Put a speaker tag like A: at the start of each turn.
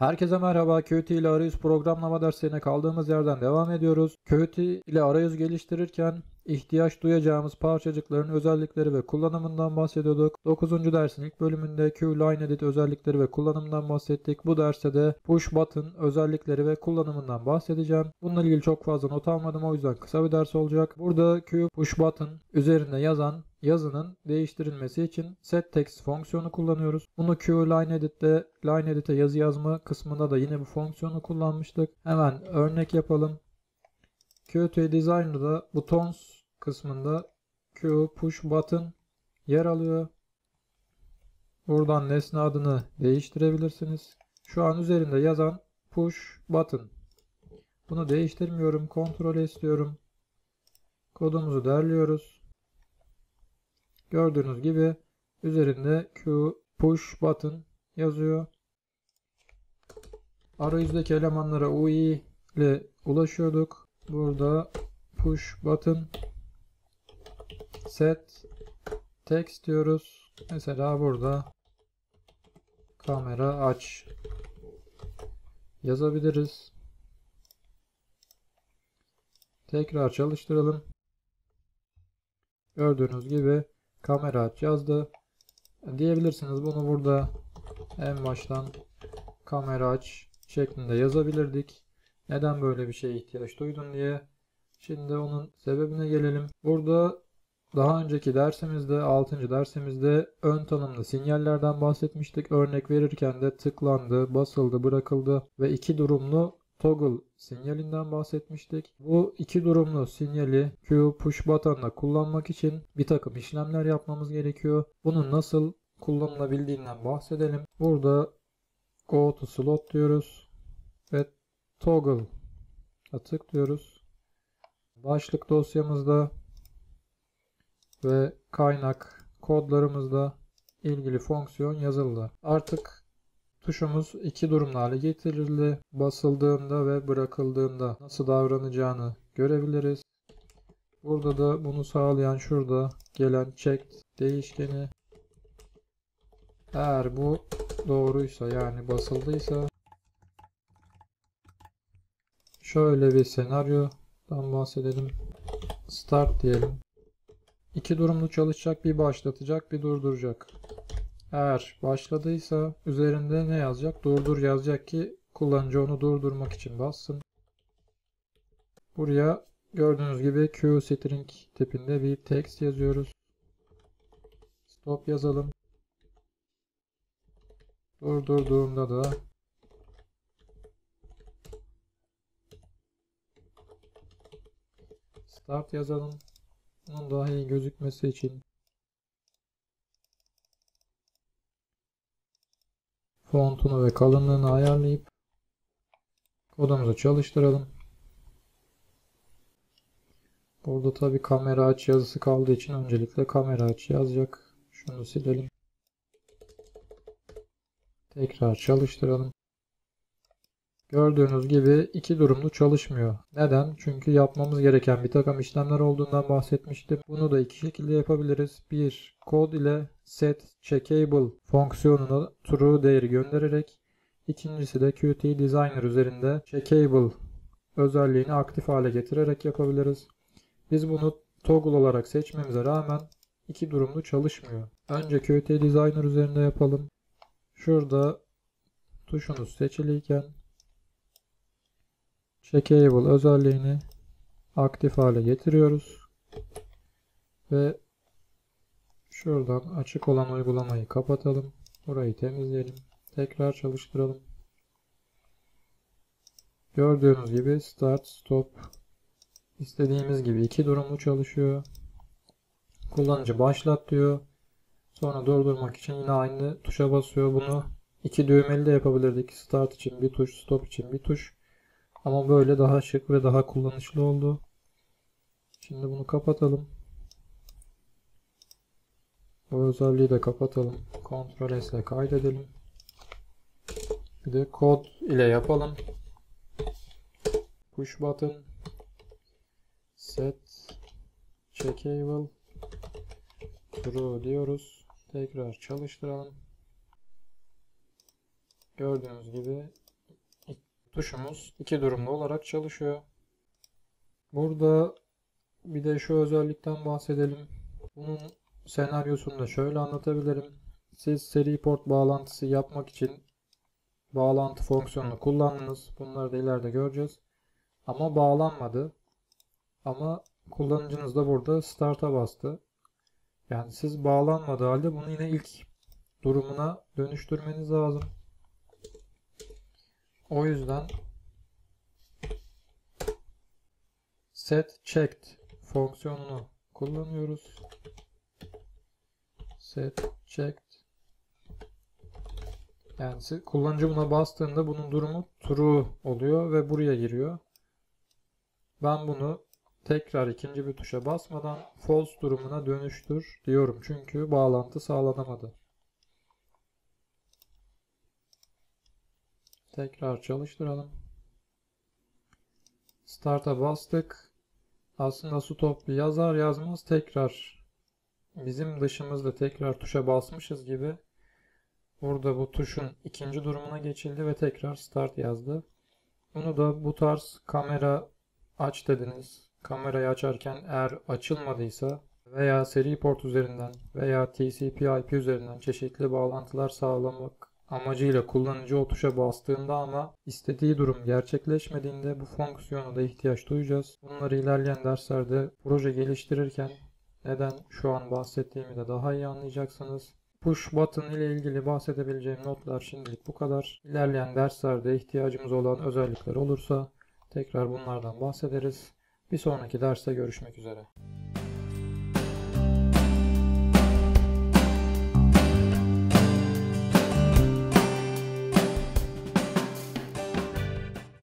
A: Herkese merhaba. Qt ile arayüz programlama derslerine kaldığımız yerden devam ediyoruz. Qt ile arayüz geliştirirken ihtiyaç duyacağımız parçacıkların özellikleri ve kullanımından bahsediyorduk. 9. dersin ilk bölümünde QLineEdit özellikleri ve kullanımından bahsettik. Bu derste de Push Button özellikleri ve kullanımından bahsedeceğim. Bununla ilgili çok fazla not almadım o yüzden kısa bir ders olacak. Burada Q Push Button üzerinde yazan yazının değiştirilmesi için setText fonksiyonu kullanıyoruz. Bunu QLineEdit'te LineEdit'e yazı yazma kısmında da yine bu fonksiyonu kullanmıştık. Hemen örnek yapalım. Qt Designer'da Buttons kısmında Q Push Button yer alıyor. Buradan nesne adını değiştirebilirsiniz. Şu an üzerinde yazan Push Button. Bunu değiştirmiyorum. Kontrol istiyorum. Kodumuzu derliyoruz. Gördüğünüz gibi üzerinde Q Push Button yazıyor. Arayüzdeki elemanlara UI ile ulaşıyorduk. Burada push button set text diyoruz. Mesela burada kamera aç yazabiliriz. Tekrar çalıştıralım. Gördüğünüz gibi kamera aç yazdı. Diyebilirsiniz bunu burada en baştan kamera aç şeklinde yazabilirdik. Neden böyle bir şeye ihtiyaç duydun diye. Şimdi onun sebebine gelelim. Burada daha önceki dersimizde 6. dersimizde ön tanımlı sinyallerden bahsetmiştik. Örnek verirken de tıklandı, basıldı, bırakıldı ve iki durumlu toggle sinyalinden bahsetmiştik. Bu iki durumlu sinyali Q push button'la kullanmak için bir takım işlemler yapmamız gerekiyor. Bunun nasıl kullanılabildiğinden bahsedelim. Burada go to slot diyoruz ve toggle tıklıyoruz. Başlık dosyamızda ve kaynak kodlarımızda ilgili fonksiyon yazıldı. Artık tuşumuz iki durumlu hale getirildi. Basıldığında ve bırakıldığında nasıl davranacağını görebiliriz. Burada da bunu sağlayan şurada gelen checked değişkeni eğer bu doğruysa yani basıldıysa şöyle bir senaryodan bahsedelim. Start diyelim. İki durumlu çalışacak, bir başlatacak, bir durduracak. Eğer başladıysa üzerinde ne yazacak? Durdur yazacak ki kullanıcı onu durdurmak için bassın. Buraya gördüğünüz gibi Q string tipinde bir text yazıyoruz. Stop yazalım. Durdurduğumda da start yazalım. Bunun daha iyi gözükmesi için fontunu ve kalınlığını ayarlayıp kodumuzu çalıştıralım. Burada tabi kamera aç yazısı kaldığı için öncelikle kamera aç yazacak. Şunu silelim. Tekrar çalıştıralım. Gördüğünüz gibi iki durumlu çalışmıyor. Neden? Çünkü yapmamız gereken bir takım işlemler olduğundan bahsetmiştim. Bunu da iki şekilde yapabiliriz. Bir, kod ile set checkable fonksiyonuna true değeri göndererek. İkincisi de Qt Designer üzerinde checkable özelliğini aktif hale getirerek yapabiliriz. Biz bunu toggle olarak seçmemize rağmen iki durumlu çalışmıyor. Önce Qt Designer üzerinde yapalım. Şurada tuşunuz seçiliyken Checkable özelliğini aktif hale getiriyoruz. Ve şuradan açık olan uygulamayı kapatalım. Burayı temizleyelim. Tekrar çalıştıralım. Gördüğünüz gibi start stop istediğimiz gibi iki durumlu çalışıyor. Kullanıcı başlat diyor. Sonra durdurmak için yine aynı tuşa basıyor. Bunu iki düğmeli de yapabilirdik. Start için bir tuş, stop için bir tuş. Ama böyle daha şık ve daha kullanışlı oldu. Şimdi bunu kapatalım. Bu özelliği de kapatalım. Ctrl S ile kaydedelim. Bir de kod ile yapalım. Push button set checkable true diyoruz. Tekrar çalıştıralım. Gördüğünüz gibi tuşumuz iki durumlu olarak çalışıyor. Burada bir de şu özellikten bahsedelim. Bunun senaryosunu da şöyle anlatabilirim. Siz seri port bağlantısı yapmak için bağlantı fonksiyonunu kullandınız. Bunları da ileride göreceğiz. Ama bağlanmadı. Ama kullanıcınız da burada start'a bastı. Yani siz bağlanmadığı halde bunu yine ilk durumuna dönüştürmeniz lazım. O yüzden set checked fonksiyonunu kullanıyoruz. Set checked yani kullanıcı buna bastığında bunun durumu true oluyor ve buraya giriyor. Ben bunu tekrar ikinci bir tuşa basmadan false durumuna dönüştür diyorum. Çünkü bağlantı sağlanamadı. Tekrar çalıştıralım. Start'a bastık. Aslında stop yazar yazmaz tekrar bizim dışımızda tekrar tuşa basmışız gibi burada bu tuşun ikinci durumuna geçildi ve tekrar start yazdı. Bunu da bu tarz kamera aç dediniz. Kamerayı açarken eğer açılmadıysa veya seri port üzerinden veya TCP/IP üzerinden çeşitli bağlantılar sağlamak amacıyla kullanıcı o tuşa bastığında ama istediği durum gerçekleşmediğinde bu fonksiyona da ihtiyaç duyacağız. Bunları ilerleyen derslerde proje geliştirirken neden şu an bahsettiğimi de daha iyi anlayacaksınız. Push button ile ilgili bahsedebileceğim notlar şimdilik bu kadar. İlerleyen derslerde ihtiyacımız olan özellikler olursa tekrar bunlardan bahsederiz. Bir sonraki derste görüşmek üzere.